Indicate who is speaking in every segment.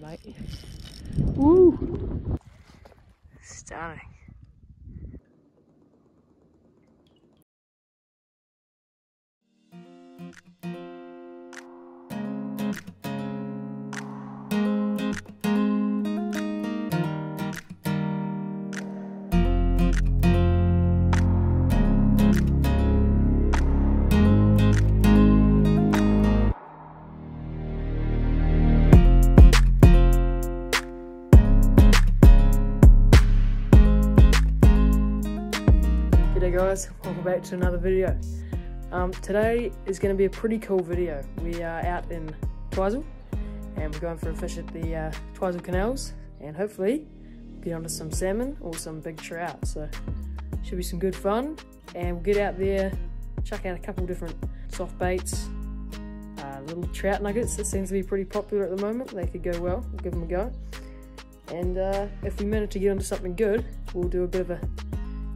Speaker 1: mate. Woo! Stunning. Back to another video. Um, today is going to be a pretty cool video. We are out in Twizel and we're going for a fish at the uh, Twizel canals and hopefully get onto some salmon or some big trout. So should be some good fun and we'll get out there, chuck out a couple different soft baits, uh, little trout nuggets that seems to be pretty popular at the moment. They could go well, we'll give them a go. And uh, if we manage to get onto something good, we'll do a bit of a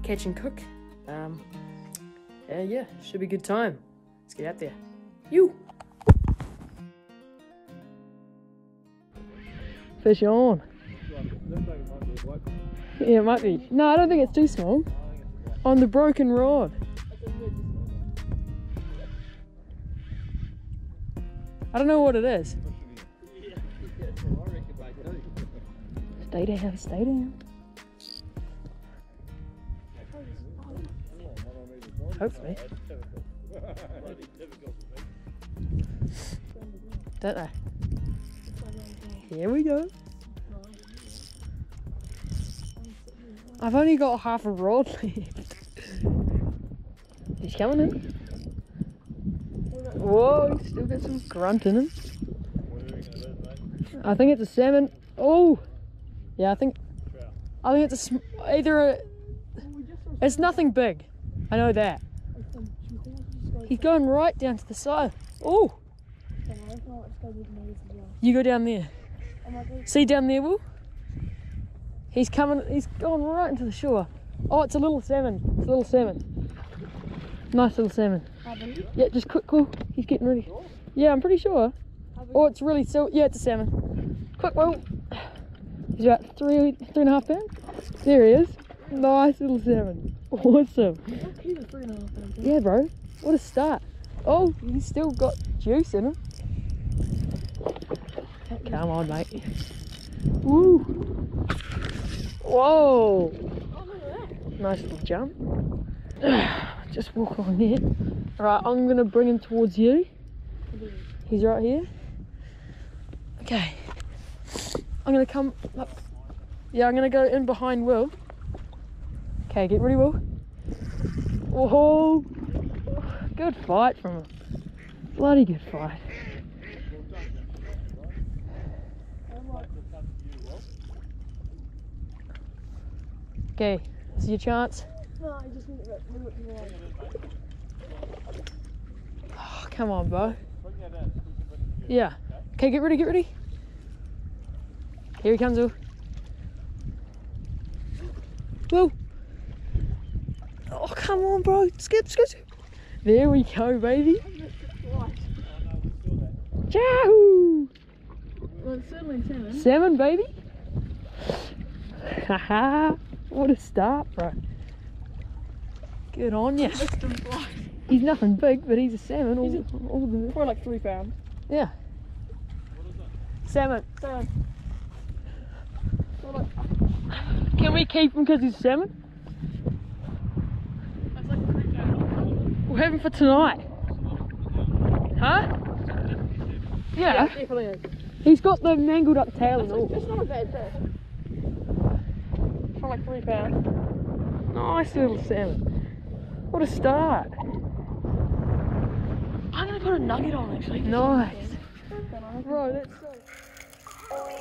Speaker 1: catch and cook um, and yeah, should be a good time. Let's get out there. You! Fish on. Yeah, it might be. No, I don't think it's too small. On the broken rod. I don't know what it is. Stay down, stay down. Hopefully. Don't they? Here we go. I've only got half a rod left. He's coming in. Whoa, still got some grunt in him. I think it's a salmon. Oh, yeah, I think. I think it's a either a. It's nothing big. I know that. He's going right down to the side. Oh, you go down there. See down there, Will? He's coming, he's going right into the shore. Oh, it's a little salmon. It's a little salmon. Nice little salmon. Yeah, just quick, Will. He's getting ready. Yeah, I'm pretty sure. Oh, it's really so. Yeah, it's a salmon. Quick, Will. He's about three, three and a half pounds. There he is. Nice little salmon. Awesome. Yeah, bro. What a start. Oh, he's still got juice in him. Come on, mate. Woo. Whoa. Nice little jump. Just walk on here. Alright, I'm going to bring him towards you. He's right here. Okay. I'm to come up. Yeah, I'm to go in behind Will. Okay, get ready, Will. Whoa! Good fight from him. Bloody good fight. Okay, this is your chance.
Speaker 2: No, I just need to move it to.
Speaker 1: Oh, come on, bro. Yeah. Okay, get ready, get ready. Here he comes, Will. Will. Oh, come on, bro. Skip, skip, skip. There we go, baby. Yahoo!
Speaker 2: Well, it's certainly salmon.
Speaker 1: Salmon, baby. Haha. what a start, bro. Good on
Speaker 2: fly.
Speaker 1: He's nothing big, but he's a salmon. All,
Speaker 2: He's
Speaker 1: all the,
Speaker 2: Probably like three pounds.
Speaker 1: yeah. Salmon.
Speaker 2: Salmon.
Speaker 1: Can we keep him because he's salmon?
Speaker 2: that's like three
Speaker 1: have him for tonight. Huh? Yeah.
Speaker 2: definitely is.
Speaker 1: He's got the mangled up tail and all.
Speaker 2: It's not a bad fish. For like three pounds.
Speaker 1: Nice little salmon. What a start.
Speaker 2: I'm gonna put a nugget on actually.
Speaker 1: Nice. Bro, that's so.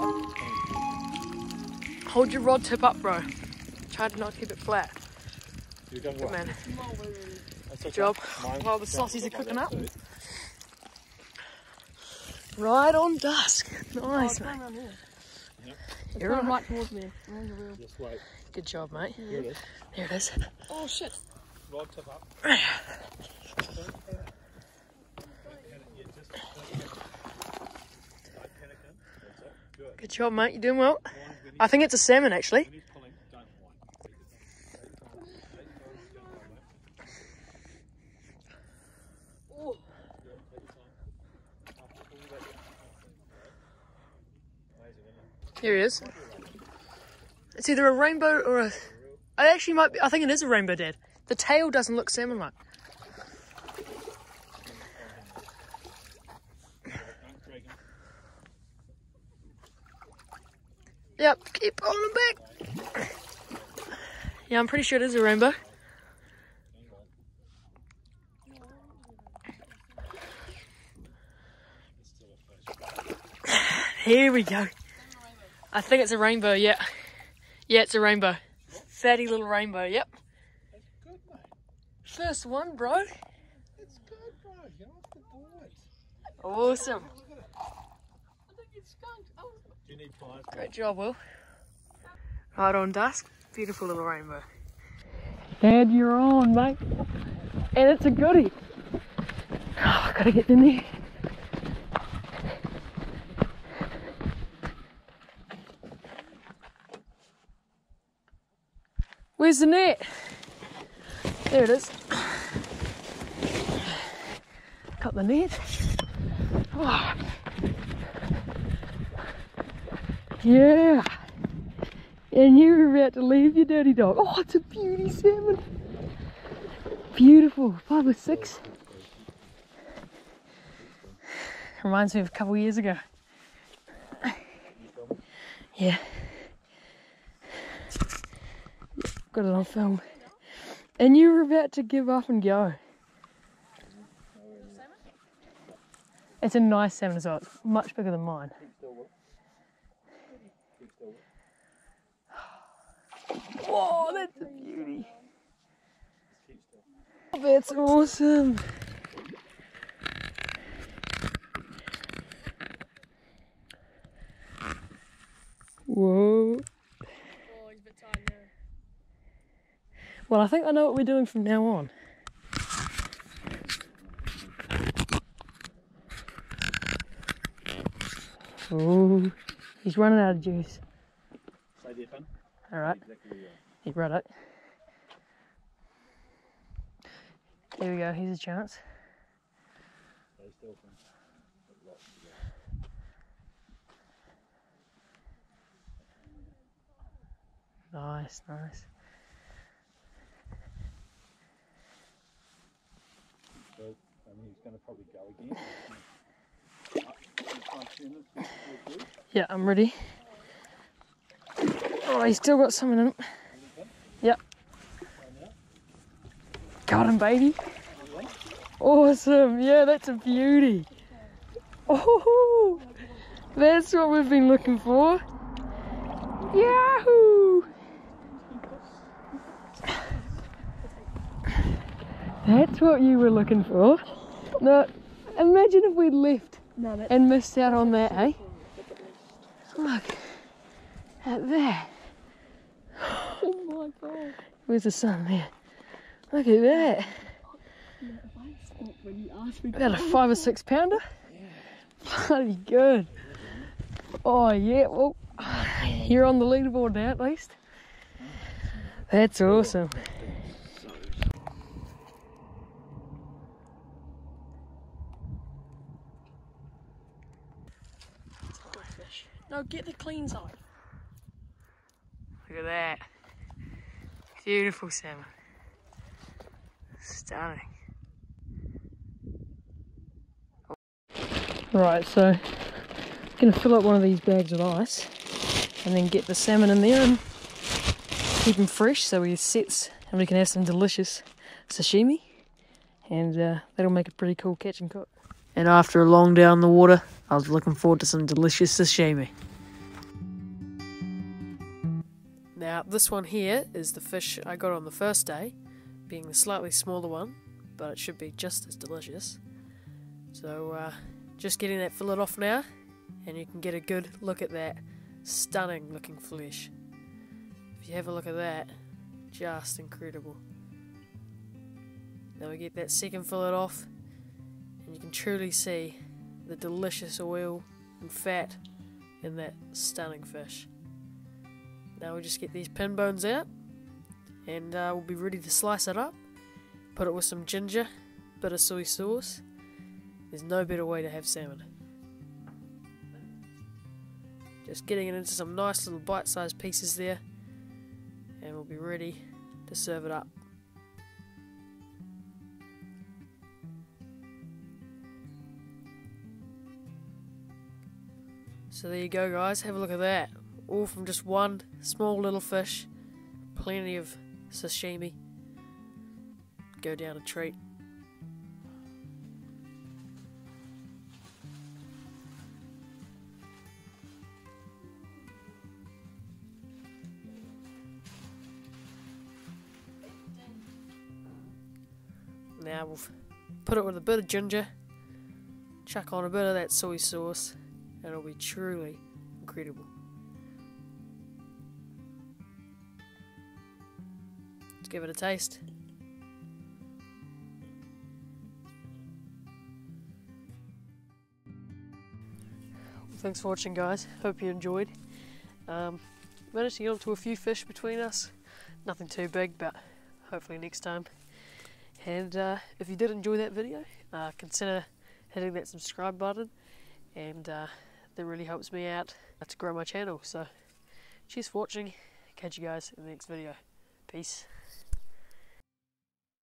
Speaker 1: Might be. Hold your rod tip up, bro. Try to not keep it flat.
Speaker 3: You've done
Speaker 1: Good
Speaker 3: well.
Speaker 1: man.
Speaker 3: That's okay.
Speaker 1: job.
Speaker 3: Mine-
Speaker 1: While the
Speaker 3: yeah,
Speaker 1: sausages are cooking up. Right on dusk. Oh, nice, mate. You're
Speaker 2: Come
Speaker 1: right.
Speaker 2: right towards me. Where's the reel?
Speaker 3: Just wait.
Speaker 1: Good job, mate.
Speaker 3: Here it is.
Speaker 1: There it is.
Speaker 2: Oh shit.
Speaker 3: Rod tip up.
Speaker 1: Good job, mate. You're doing well. I think it's a salmon, actually.
Speaker 3: When he's pulling, don't whine.
Speaker 1: Here he is. It's either a rainbow or a. It actually might be. I think it is a rainbow, Dad. The tail doesn't look salmon like.
Speaker 3: Don't drag him.
Speaker 1: Yep, keep pulling him back. Yeah, I'm pretty sure it is a rainbow. Here we go. I think it's a rainbow, yeah. Yeah, it's a rainbow. Fatty little rainbow, yep.
Speaker 3: Good.
Speaker 1: First one, bro.
Speaker 3: It's good, bro. Get off the board.
Speaker 1: Awesome.
Speaker 2: I think it's skunked. Oh,
Speaker 1: Great job, Will. Right on dusk. Beautiful little rainbow. Dad, you're on, mate. And it's a goodie. Oh, gotta get in there. Where's the net? There it is. Got the net. Oh. Yeah. And you were about to leave your dirty dog. Oh, it's a beauty salmon. Beautiful. Five or six. Reminds me of a couple years ago. Yeah. Got it on film. And you were about to give up and go. It's a nice salmon as well. It's much bigger than mine. Whoa, that's a beauty. That's awesome. Whoa.
Speaker 2: Oh, he's a bit tired now.
Speaker 1: Well, I think I know what we're doing from now on. Oh, he's running out of juice.
Speaker 3: Stay there, Finn.
Speaker 1: All right,
Speaker 3: Exactly where you are.
Speaker 1: he brought it. There we go. Here's a chance.
Speaker 3: Stay still, Finn. Got lots to go.
Speaker 1: Nice, nice.
Speaker 3: So, I mean, he's going to probably go again. Up, you can't see him, it's- it's good.
Speaker 1: Yeah, I'm ready. Oh, he's still got some in him. Yep. Got him, baby. Awesome. Yeah, that's a beauty. Oh, that's what we've been looking for. Yahoo! That's what you were looking for. No, imagine if we'd left
Speaker 2: No,
Speaker 1: and missed out on that, eh? Look at that.
Speaker 2: Oh my god.
Speaker 1: Where's the sun there? Look at that.
Speaker 2: When you asked me
Speaker 1: We got a five or six pounder. Bloody good. Oh yeah, well, you're on the leaderboard now at least. That's awesome. No, get the clean side. Look at that. Beautiful salmon. Stunning. Right, so I'm gonna fill up one of these bags with ice and then get the salmon in there and keep them fresh so we sets and we can have some delicious sashimi and uh, that'll make a pretty cool catch and cook. And after a long day on the water, I was looking forward to some delicious sashimi. Now, this one here is the fish I got on the first day, being the slightly smaller one, but it should be just as delicious. So, uh, just getting that fillet off now, and you can get a good look at that stunning looking flesh. If you have a look at that, just incredible. Now we get that second fillet off, and you can truly see the delicious oil and fat in that stunning fish. Now we just get these pin bones out, and uh, we'll be ready to slice it up, put it with some ginger, bit of soy sauce. There's no better way to have salmon. Just getting it into some nice little bite-sized pieces there, and we'll be ready to serve it up. So there you go guys, have a look at that. All from just one small little fish. Plenty of sashimi. Go down a treat. Now we'll put it with a bit of ginger, chuck on a bit of that soy sauce, and it'll be truly incredible. Give it a taste. Thanks for watching, guys. Hope you enjoyed. Um, managed to get onto a few fish between us. Nothing too big, but hopefully next time. And uh, if you did enjoy that video, uh, consider hitting that subscribe button, and uh, that really helps me out to grow my channel. So, cheers for watching. Catch you guys in the next video. Peace.